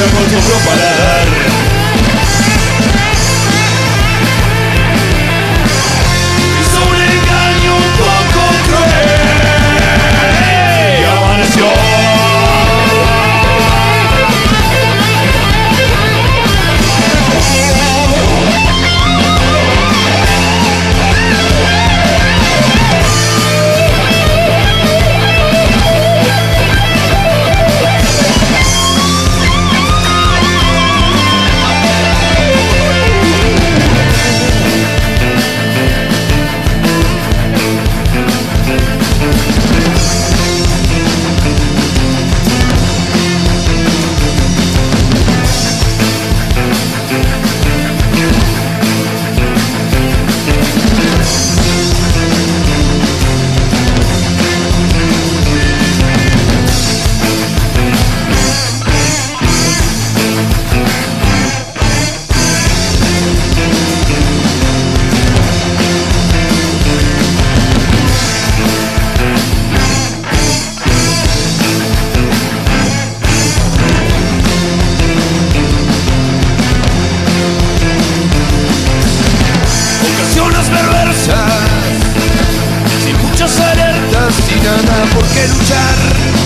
Double to por qué luchar.